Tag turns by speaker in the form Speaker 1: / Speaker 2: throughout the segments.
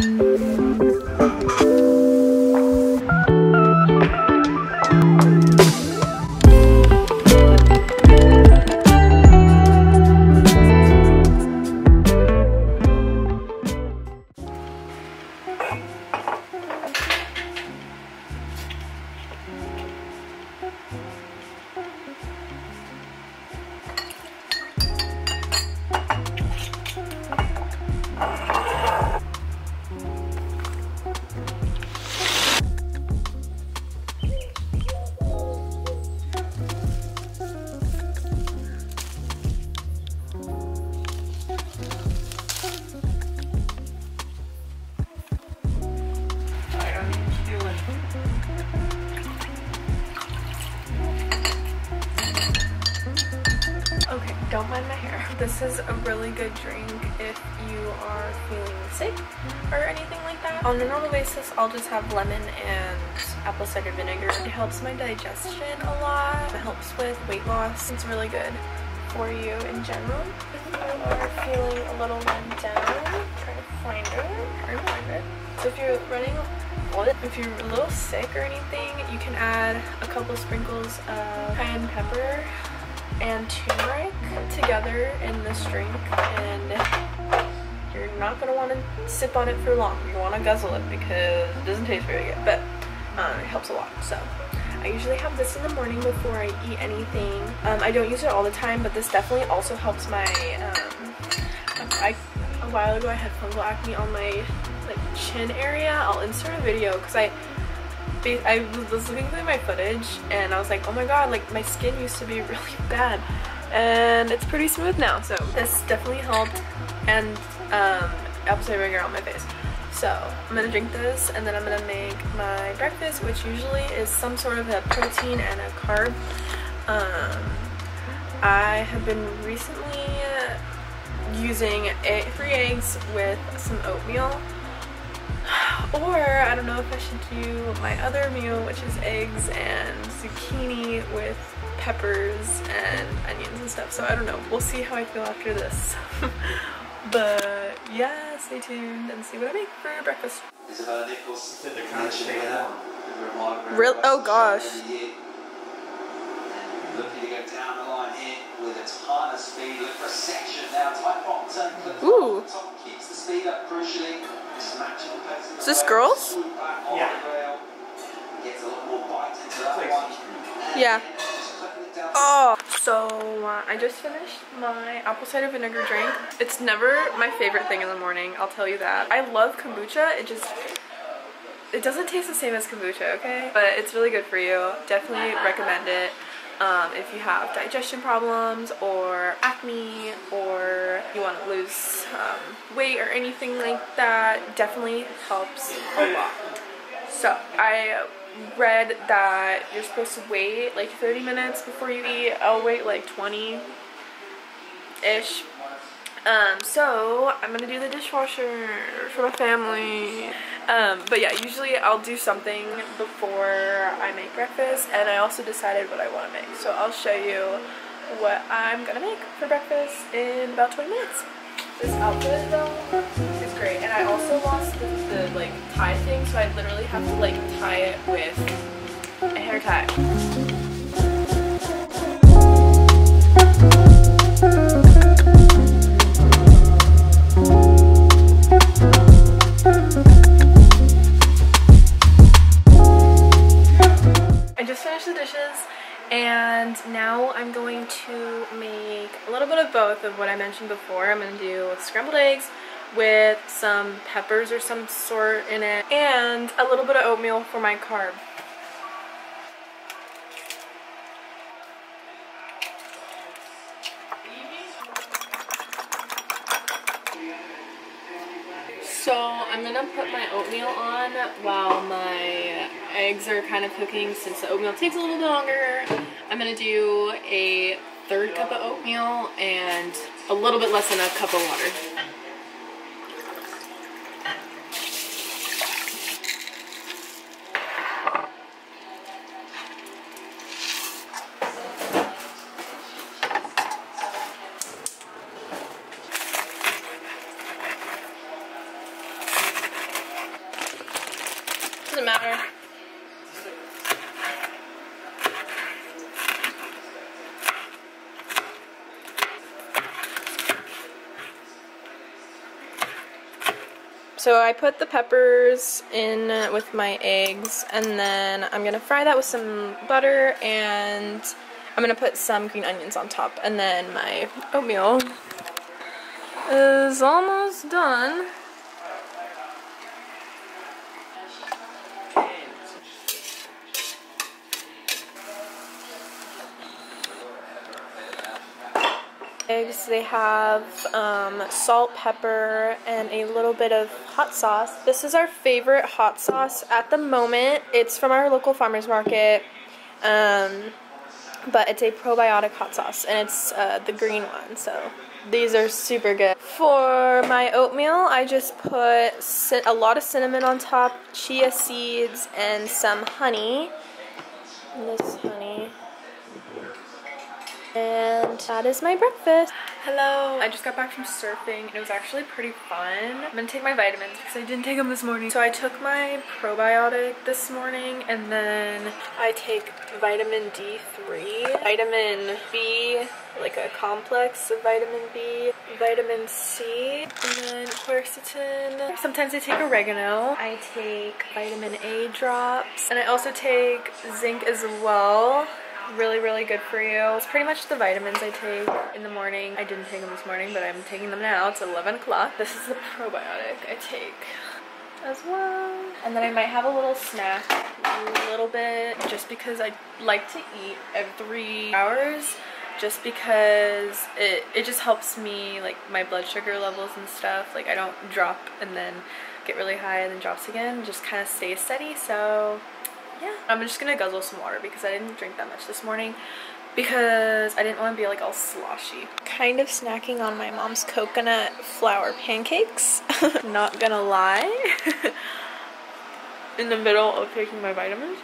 Speaker 1: Okay, This is a really good drink if you are feeling sick or anything like that. On a normal basis, I'll just have lemon and apple cider vinegar. It helps my digestion a lot. It helps with weight loss. It's really good for you in general. If you are feeling a little run down, try to find it. Try to find it. So if you're running if you're a little sick or anything, you can add a couple sprinkles of cayenne pepper and turmeric together in this drink and you're not going to want to sip on it for long. You want to guzzle it because it doesn't taste very good, but um, it helps a lot. So I usually have this in the morning before I eat anything. Um, I don't use it all the time, but this definitely also helps my, um, I, a while ago I had fungal acne on my like chin area. I'll insert a video because I I was looking through my footage and I was like, oh my god, like my skin used to be really bad and it's pretty smooth now. So this definitely helped and um, apple cider on my face. So I'm gonna drink this and then I'm gonna make my breakfast, which usually is some sort of a protein and a carb. Um, I have been recently using egg, three eggs with some oatmeal or I don't know if I should do my other meal, which is eggs and zucchini with peppers and onions and stuff. So I don't know. We'll see how I feel after this. but yeah, stay tuned and see what I make for breakfast. Real? Oh gosh. Ooh. Is this girls?
Speaker 2: Yeah.
Speaker 1: Yeah. Oh, so uh, I just finished my apple cider vinegar drink. It's never my favorite thing in the morning, I'll tell you that. I love kombucha, it just, it doesn't taste the same as kombucha, okay? But it's really good for you. Definitely recommend it um, if you have digestion problems or acne or you want to lose um, weight or anything like that, definitely helps a lot. So I read that you're supposed to wait like 30 minutes before you eat. I'll wait like 20-ish. Um, so I'm gonna do the dishwasher for my family. Um, but yeah, usually I'll do something before I make breakfast and I also decided what I want to make. So I'll show you what I'm gonna make for breakfast in about 20 minutes. This outfit though is great and I also lost the, the like tie thing so I literally have to like tie it with a hair tie. Of what I mentioned before. I'm going to do scrambled eggs with some peppers or some sort in it and a little bit of oatmeal for my carb. So I'm gonna put my oatmeal on while my eggs are kind of cooking since the oatmeal takes a little bit longer. I'm gonna do a third cup of oatmeal and a little bit less than a cup of water. Doesn't matter. So I put the peppers in with my eggs and then I'm gonna fry that with some butter and I'm gonna put some green onions on top and then my oatmeal is almost done. Eggs. They have um, salt, pepper, and a little bit of hot sauce. This is our favorite hot sauce at the moment. It's from our local farmer's market, um, but it's a probiotic hot sauce, and it's uh, the green one, so these are super good. For my oatmeal, I just put a lot of cinnamon on top, chia seeds, and some honey. And this honey and that is my breakfast. Hello. I just got back from surfing and it was actually pretty fun. I'm gonna take my vitamins because I didn't take them this morning. So I took my probiotic this morning and then I take vitamin D3, vitamin B, like a complex of vitamin B, vitamin C, and then quercetin. Sometimes I take oregano. I take vitamin A drops and I also take zinc as well really, really good for you. It's pretty much the vitamins I take in the morning. I didn't take them this morning, but I'm taking them now. It's 11 o'clock. This is the probiotic I take as well. And then I might have a little snack, a little bit, just because I like to eat every three hours just because it, it just helps me like my blood sugar levels and stuff like I don't drop and then get really high and then drops again just kind of stay steady so yeah. I'm just gonna guzzle some water because I didn't drink that much this morning because I didn't want to be like all sloshy. Kind of snacking on my mom's coconut flour pancakes. Not gonna lie. In the middle of taking my vitamins.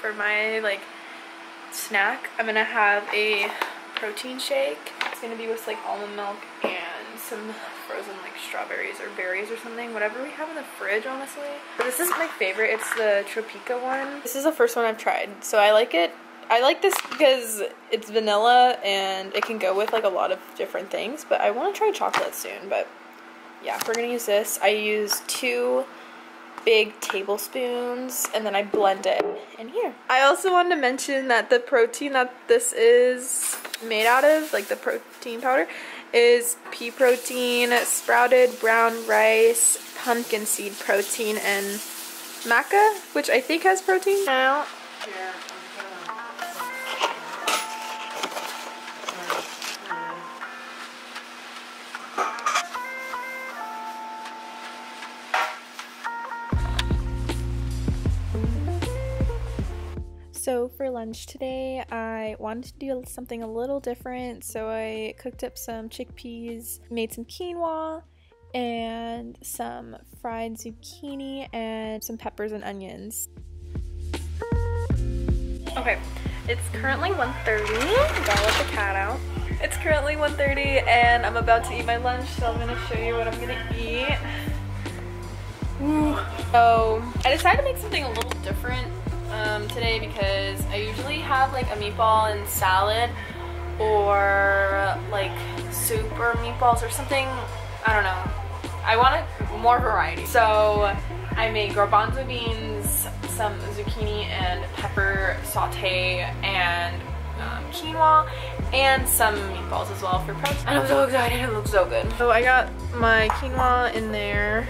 Speaker 1: For my like snack, I'm gonna have a protein shake. It's gonna be with like almond milk and some frozen like strawberries or berries or something. Whatever we have in the fridge, honestly. This is my favorite. It's the Tropeaka one. This is the first one I've tried. So I like it. I like this because it's vanilla and it can go with like a lot of different things. But I want to try chocolate soon. But yeah, we're going to use this. I use two big tablespoons and then I blend it in here. I also wanted to mention that the protein that this is made out of, like the protein powder, is pea protein, sprouted brown rice, pumpkin seed protein, and maca, which I think has protein now. So for lunch today, I wanted to do something a little different. So I cooked up some chickpeas, made some quinoa, and some fried zucchini and some peppers and onions. Okay, it's currently 1.30. Gotta let the cat out. It's currently 1.30 and I'm about to eat my lunch, so I'm gonna show you what I'm gonna eat. Ooh. So I decided to make something a little different um, today because I usually have like a meatball and salad or like soup or meatballs or something. I don't know. I wanted more variety. So I made garbanzo beans, some zucchini and pepper saute and um, quinoa and some meatballs as well for protein. And I'm so excited, it looks so good. So I got my quinoa in there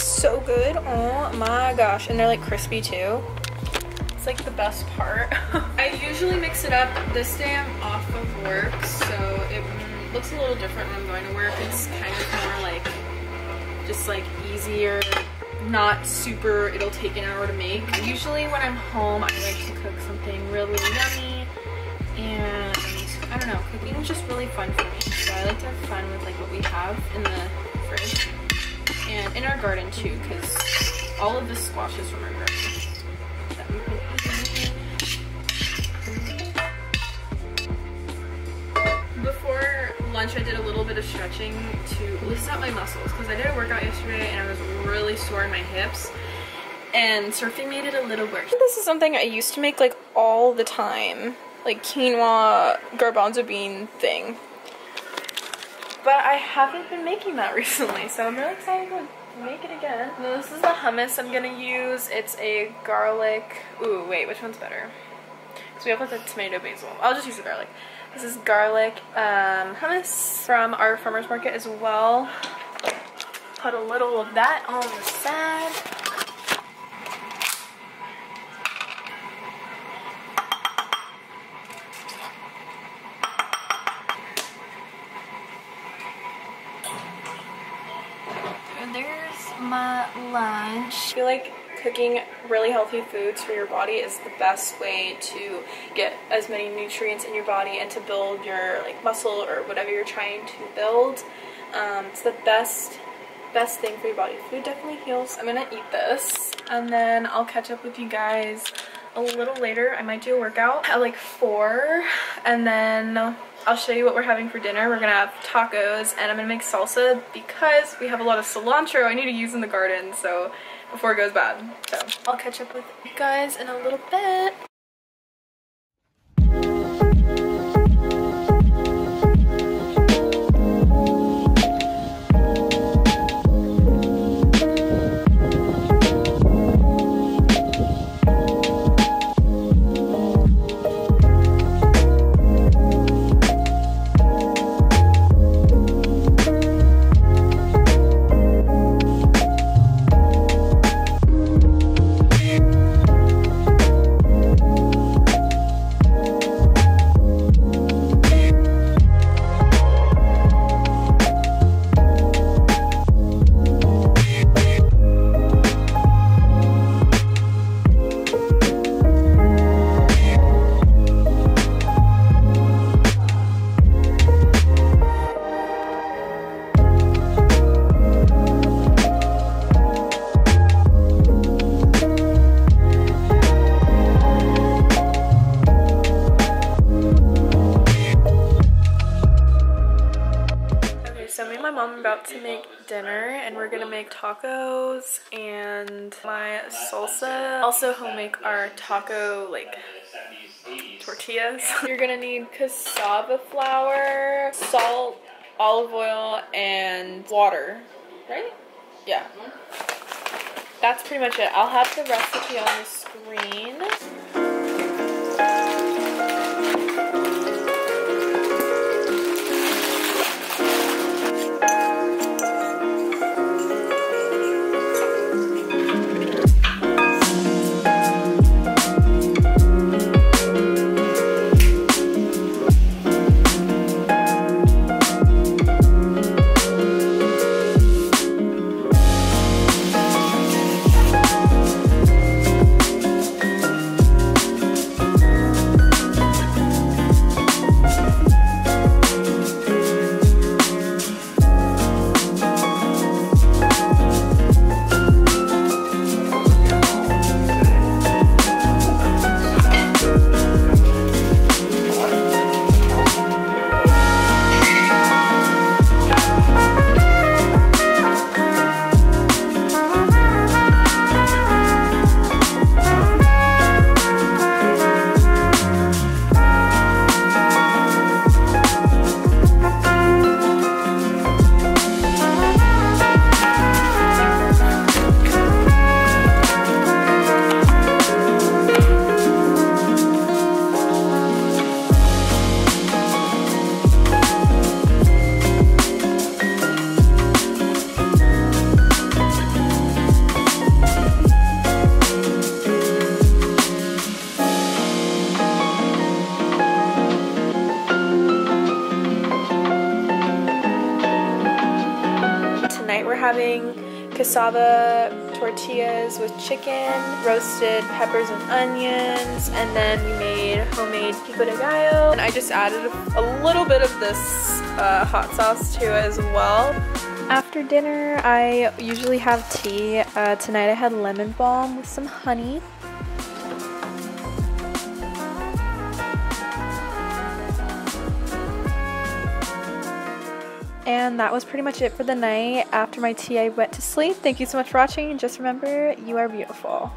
Speaker 1: looks so good. Oh my gosh. And they're like crispy too. It's like the best part. I usually mix it up. This day I'm off of work, so it looks a little different when I'm going to work. It's kind of more like, just like easier, not super, it'll take an hour to make. Usually when I'm home, I like to cook something really yummy and I don't know, cooking is just really fun for me. So I like to have fun with like what we have in the fridge and in our garden too, because all of this squash is from our garden. Before lunch, I did a little bit of stretching to loosen up my muscles because I did a workout yesterday and I was really sore in my hips and surfing made it a little worse. This is something I used to make like all the time, like quinoa garbanzo bean thing. But I haven't been making that recently, so I'm really excited to make it again. Now, this is the hummus I'm gonna use. It's a garlic, ooh, wait, which one's better? So we have like a tomato basil. I'll just use the garlic. This is garlic um, hummus from our farmer's market as well. Put a little of that on the side. my lunch. I feel like cooking really healthy foods for your body is the best way to get as many nutrients in your body and to build your like muscle or whatever you're trying to build. Um, it's the best best thing for your body. Food definitely heals. I'm gonna eat this and then I'll catch up with you guys a little later. I might do a workout at like 4 and then I'll show you what we're having for dinner. We're gonna have tacos and I'm gonna make salsa because we have a lot of cilantro I need to use in the garden so before it goes bad. So I'll catch up with you guys in a little bit. Tacos and my salsa. Also home make our taco like tortillas. You're gonna need cassava flour, salt, olive oil, and water, right? Yeah. That's pretty much it. I'll have the recipe on the screen. Cassava tortillas with chicken, roasted peppers and onions, and then we made homemade pico de gallo. And I just added a little bit of this uh, hot sauce to it as well. After dinner, I usually have tea. Uh, tonight I had lemon balm with some honey. And that was pretty much it for the night. After my tea, I went to sleep. Thank you so much for watching. Just remember, you are beautiful.